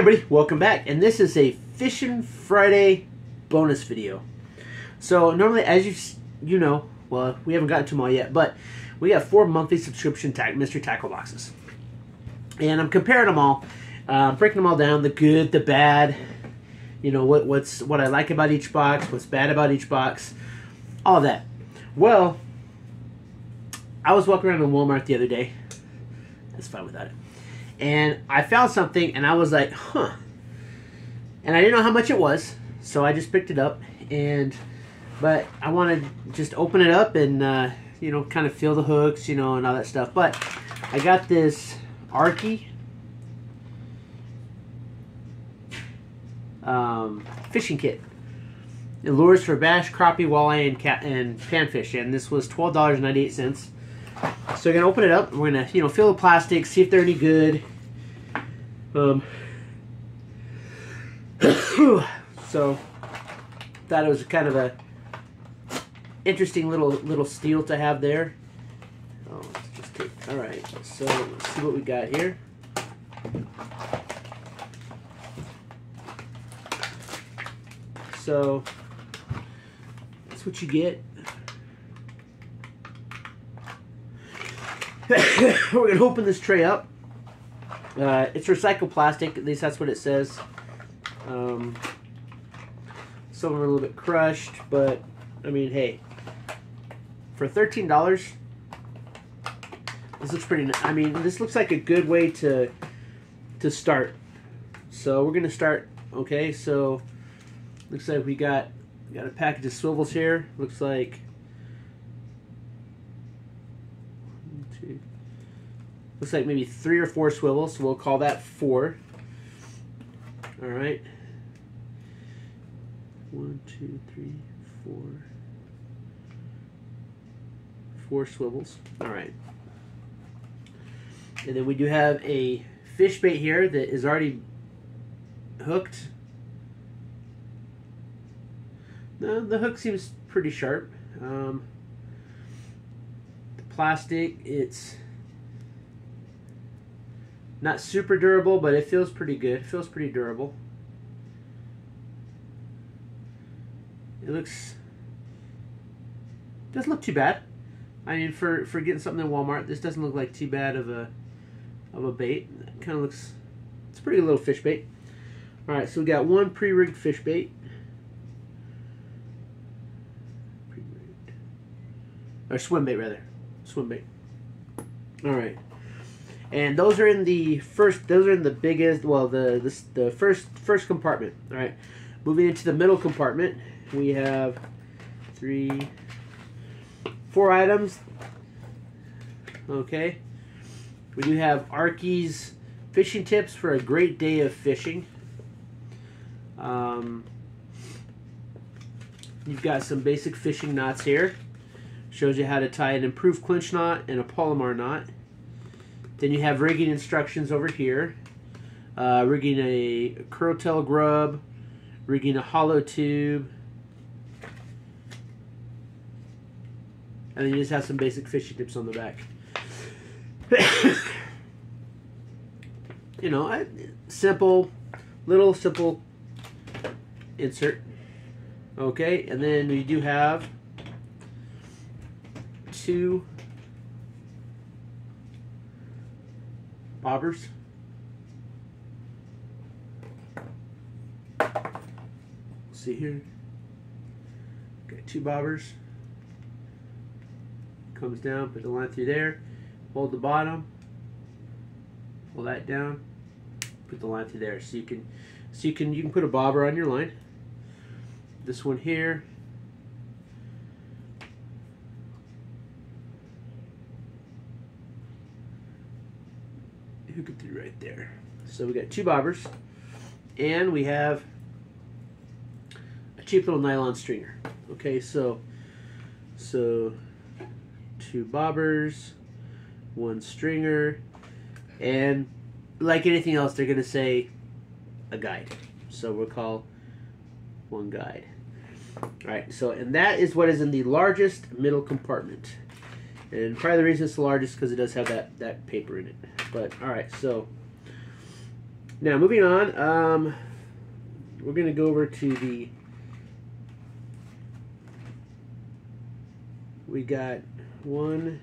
everybody, welcome back. And this is a Fishing Friday bonus video. So normally, as you you know, well, we haven't gotten to them all yet, but we have four monthly subscription tack mystery tackle boxes, and I'm comparing them all, uh, breaking them all down, the good, the bad, you know what what's what I like about each box, what's bad about each box, all that. Well, I was walking around in Walmart the other day. That's fine without it and I found something and I was like, huh. And I didn't know how much it was, so I just picked it up and but I wanted to just open it up and uh, you know kind of feel the hooks, you know, and all that stuff. But I got this Arkie um, fishing kit. It lures for bass, crappie, walleye, and cat and panfish, and this was twelve dollars ninety eight cents. So we're gonna open it up. We're gonna, you know, feel the plastic, see if they're any good. Um. so thought it was kind of a interesting little little steel to have there. Oh, just take. All right. So let's see what we got here. So that's what you get. We're to open this tray up. Uh, it's recycled plastic, at least that's what it says. Um, some are a little bit crushed, but I mean, hey, for thirteen dollars, this looks pretty. I mean, this looks like a good way to to start. So we're gonna start. Okay, so looks like we got we got a package of swivels here. Looks like Looks like maybe three or four swivels, so we'll call that four. All right. One, two, three, four. Four swivels. All right. And then we do have a fish bait here that is already hooked. No, the hook seems pretty sharp. Um, plastic, it's not super durable, but it feels pretty good. It feels pretty durable. It looks doesn't look too bad. I mean, for for getting something in Walmart, this doesn't look like too bad of a of a bait. It kind of looks it's a pretty little fish bait. All right, so we got one pre-rigged fish bait. Or swim bait rather. Swim bait. All right and those are in the first. Those are in the biggest. Well, the the, the first first compartment. All right, moving into the middle compartment, we have three, four items. Okay, we do have Arkie's fishing tips for a great day of fishing. Um, you've got some basic fishing knots here. Shows you how to tie an improved clinch knot and a Palomar knot. Then you have rigging instructions over here. Uh, rigging a curl tail grub, rigging a hollow tube, and then you just have some basic fishing tips on the back. you know, I, simple, little simple insert. Okay, and then we do have two bobbers. See here. Got two bobbers. Comes down, put the line through there. Hold the bottom. Pull that down. Put the line through there. So you can so you can you can put a bobber on your line. This one here hook it through right there. So we got two bobbers, and we have a cheap little nylon stringer. Okay, so so two bobbers, one stringer, and like anything else, they're gonna say a guide. So we'll call one guide. All right, so and that is what is in the largest middle compartment. And probably the reason it's the largest because it does have that, that paper in it. But, alright, so Now, moving on, um, we're going to go over to the. We got one.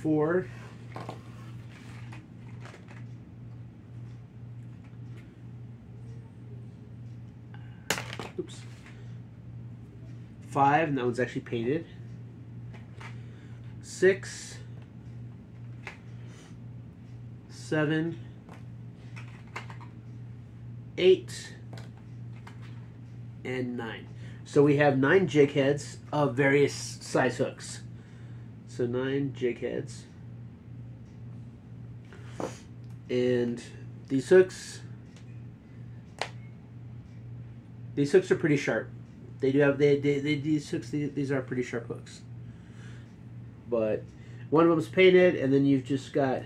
Four. Oops. Five, and that one's actually painted. Six. Seven. Eight. And nine. So we have nine jig heads of various size hooks. So nine jig heads. And these hooks these hooks are pretty sharp. They do have they, they, they these hooks these, these are pretty sharp hooks. But one of them's painted and then you've just got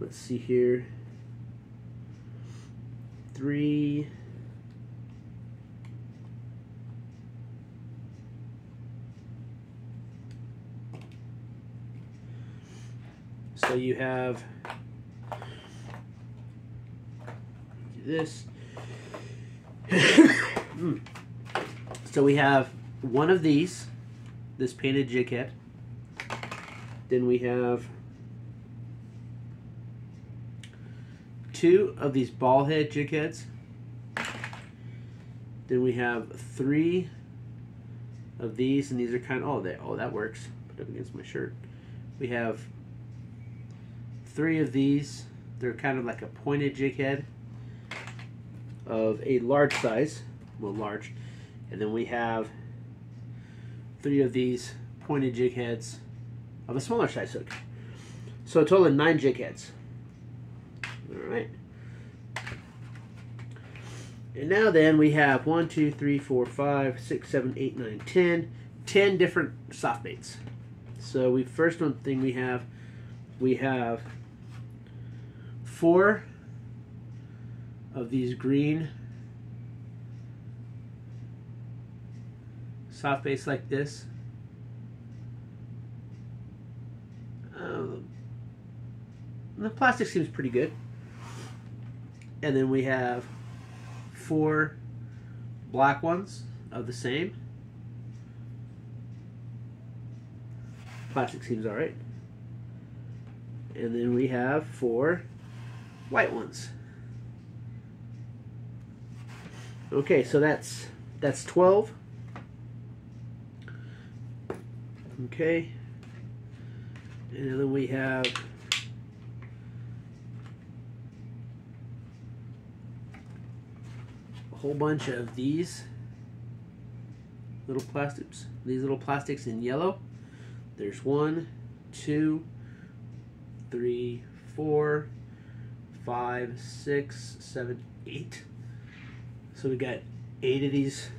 let's see here three So you have this. Mm. So we have one of these, this painted jig. Then we have two of these ball head jig heads. Then we have three of these, and these are kind of, oh, they, oh, that works. Put it against my shirt. We have three of these. They're kind of like a pointed jig head of a large size, well, large. And then we have three of these pointed jig heads of a smaller size hook. So a total of nine jig heads. All right. And now then we have one, two, three, four, five, six, seven, eight, nine, ten, ten different soft baits. So we first one thing we have, we have four of these green soft baits like this. Um, the plastic seems pretty good. And then we have four black ones of the same. Plastic seems alright. And then we have four white ones. Okay, so that's that's 12. Okay. And then we have a whole bunch of these little plastics. These little plastics in yellow. There's one, two, three, four, five, six, seven, eight. So we got eight of these,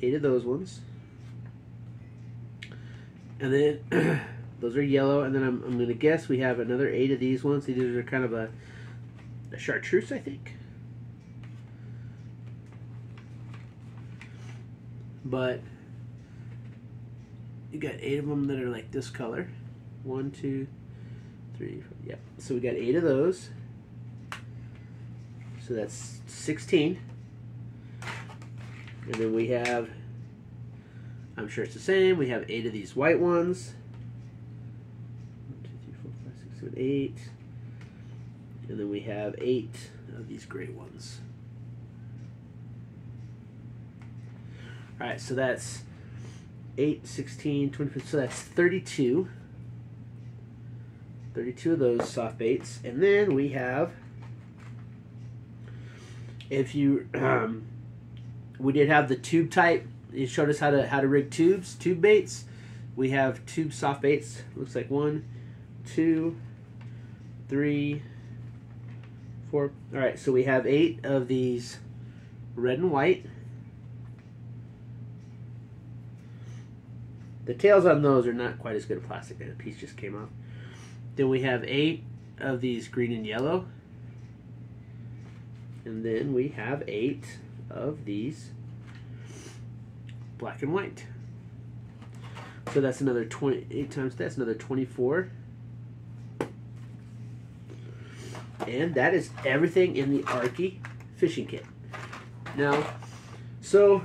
eight of those ones. And then those are yellow, and then I'm, I'm going to guess we have another eight of these ones. These are kind of a, a chartreuse, I think. But you got eight of them that are like this color. One, two, three, four, yep. So we got eight of those. So that's 16. And then we have, I'm sure it's the same, we have eight of these white ones. One, two, three, four, five, six, seven, eight. And then we have eight of these gray ones. All right, so that's 8, 16, 25, so that's 32. 32 of those soft baits. And then we have if you um, we did have the tube type he showed us how to how to rig tubes tube baits we have tube soft baits looks like one two three four all right so we have eight of these red and white the tails on those are not quite as good as plastic a piece just came off then we have eight of these green and yellow and then we have eight of these black and white. So that's another 28 times that's another 24. And that is everything in the Arkie fishing kit. Now, so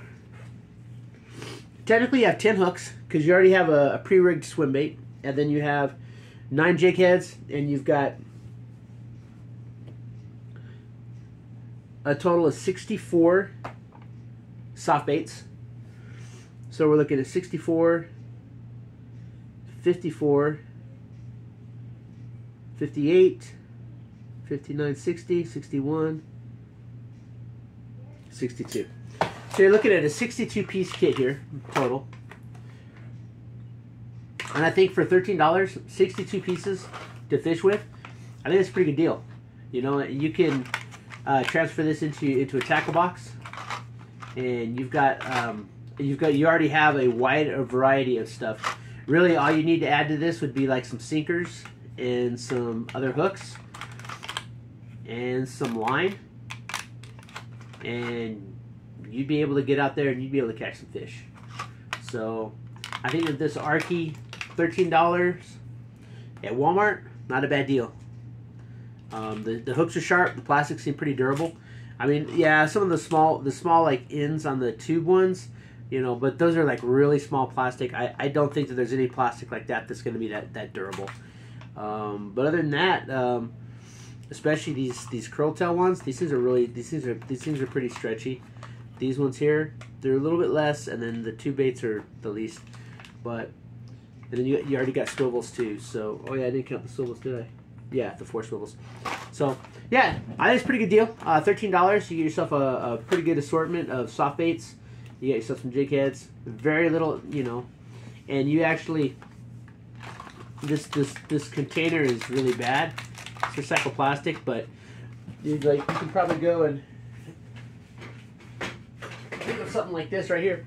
technically you have 10 hooks because you already have a, a pre-rigged swim bait. And then you have nine jig heads and you've got a total of 64 soft baits. So we're looking at 64, 54, 58, 59, 60, 61, 62. So you're looking at a 62 piece kit here, total. And I think for $13, 62 pieces to fish with, I think that's a pretty good deal. You know, you can uh, transfer this into into a tackle box, and you've got um, you've got you already have a wide variety of stuff. Really, all you need to add to this would be like some sinkers and some other hooks and some line, and you'd be able to get out there and you'd be able to catch some fish. So, I think that this thirteen dollars at Walmart, not a bad deal. Um, the, the hooks are sharp. The plastics seem pretty durable. I mean, yeah, some of the small the small like ends on the tube ones, you know, but those are like really small plastic. I, I don't think that there's any plastic like that that's going to be that that durable. Um, but other than that, um, especially these these curl tail ones, these things are really these things are these things are pretty stretchy. These ones here, they're a little bit less, and then the tube baits are the least. But and then you you already got swivels too. So oh yeah, I didn't count the swivels, did I? Yeah, the four swivels. So yeah, I think it's a pretty good deal. Uh, Thirteen dollars, you get yourself a, a, pretty good assortment of soft baits. You get yourself some jig heads. Very little, you know, and you actually this this this container is really bad. It's recycled plastic, but you like you can probably go and something like this right here,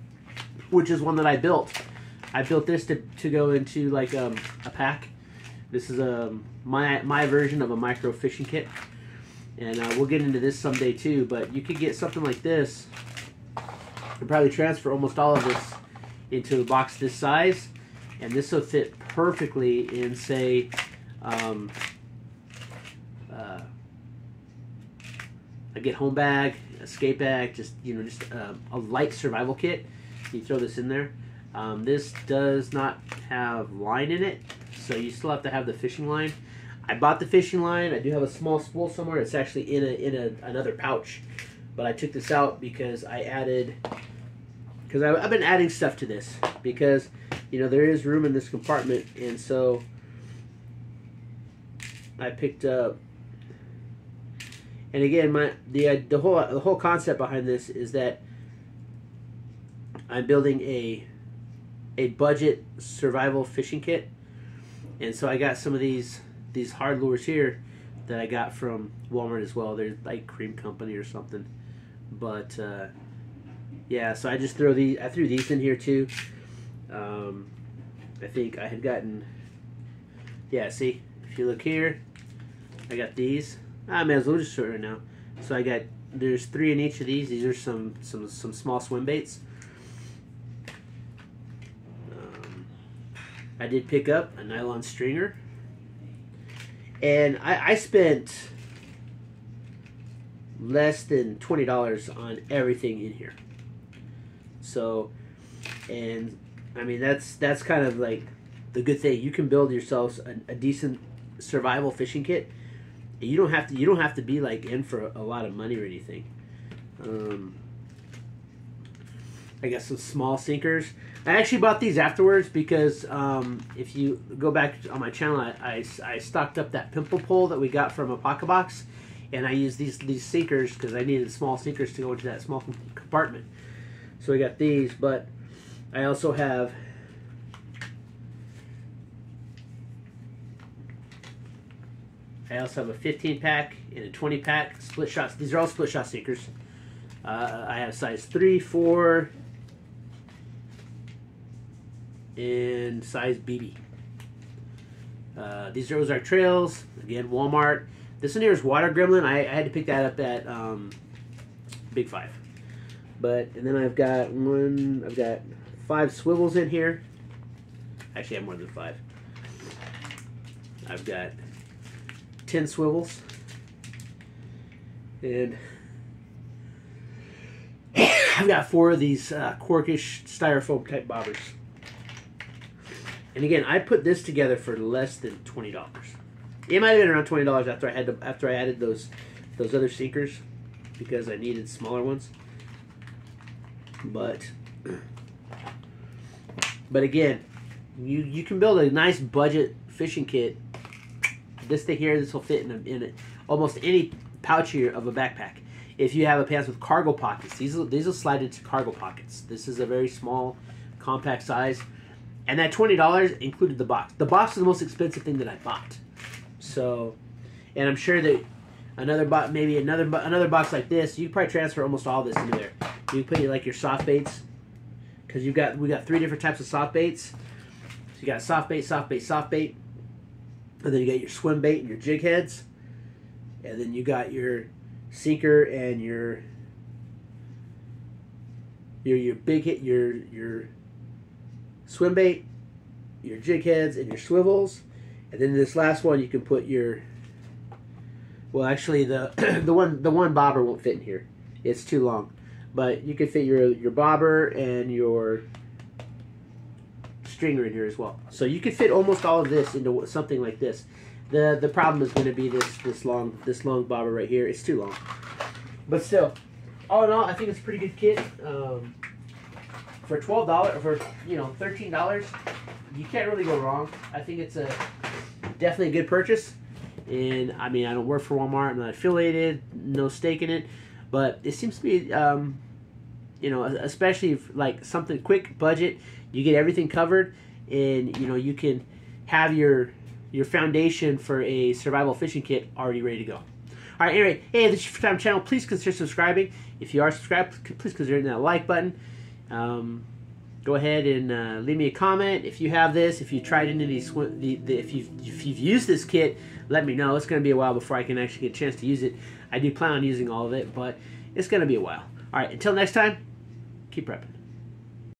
which is one that I built. I built this to, to go into like um, a pack. This is a um, my my version of a micro fishing kit, and uh, we'll get into this someday too. But you could get something like this and probably transfer almost all of this into a box this size, and this will fit perfectly in say um, uh, a get home bag, a skate bag, just you know just uh, a light survival kit. You throw this in there. Um, this does not have line in it, so you still have to have the fishing line. I bought the fishing line. I do have a small spool somewhere. It's actually in a in a, another pouch, but I took this out because I added because I've been adding stuff to this because you know there is room in this compartment, and so I picked up. And again, my the uh, the whole the whole concept behind this is that I'm building a a budget survival fishing kit and so I got some of these these hard lures here that I got from Walmart as well. They're like Cream Company or something. But uh, yeah, so I just throw these. I threw these in here too. Um, I think I had gotten. Yeah, see if you look here, I got these. I may as well just show it right now. So I got there's three in each of these. These are some some some small swim baits. Um, I did pick up a nylon stringer. And I, I spent less than $20 on everything in here. So, and I mean, that's that's kind of like the good thing. You can build yourselves a, a decent survival fishing kit. You don't have to. You don't have to be like in for a, lot of money or anything. Um, I got some small sinkers. I actually bought these afterwards because um, if you go back on my channel, I, I, I, stocked up that pimple pole that we got from a pocket box, and I used these these sinkers because I needed small sinkers to go into that small compartment. So I got these, but I also have I also have a 15 pack and a 20 pack split shots. These are all split shot sinkers. Uh, I have size 3, 4, and size BB. Uh, these are Ozark Trails. Again, Walmart. This one here is Water Gremlin. I, I had to pick that up at um, Big Five. But, and then I've got one, I've got five swivels in here. Actually, I have more than five. I've got ten swivels, and I've got four of these uh, corkish styrofoam type bobbers. And again, I put this together for less than twenty dollars. It might have been around twenty dollars after I had to, after I added those those other sinkers because I needed smaller ones. But but again, you you can build a nice budget fishing kit. This thing here, this will fit in, a, in a, almost any pouch here of a backpack. If you have a pants with cargo pockets, these will, these will slide into cargo pockets. This is a very small, compact size, and that twenty dollars included the box. The box is the most expensive thing that I bought. So, and I'm sure that another box, maybe another another box like this, you probably transfer almost all this into there. You can put like your soft baits, because you've got we got three different types of soft baits. So you got soft bait, soft bait, soft bait, and then you got your swim bait and your jig heads, and then you got your sinker and your your your big hit your your swim bait, your jig heads, and your swivels, and then this last one you can put your well actually the the one the one bobber won't fit in here. It's too long. But you can fit your your bobber and your stringer in here as well. So you could fit almost all of this into something like this. The the problem is going to be this this long this long bobber right here. It's too long. But still, all in all, I think it's a pretty good kit. Um, for twelve dollars, for you know thirteen dollars, you can't really go wrong. I think it's a definitely a good purchase. And I mean, I don't work for Walmart. I'm not affiliated. No stake in it. But it seems to be, um, you know, especially if, like something quick budget. You get everything covered, and you know you can have your your foundation for a survival fishing kit already ready to go. All right, anyway, hey, this is your time channel. Please consider subscribing. If you are subscribed, please consider hitting that like button. Um, go ahead and uh, leave me a comment if you have this. If you tried any of these, the, the, if you've if you've used this kit, let me know. It's going to be a while before I can actually get a chance to use it. I do plan on using all of it, but it's going to be a while. All right, until next time, keep prepping.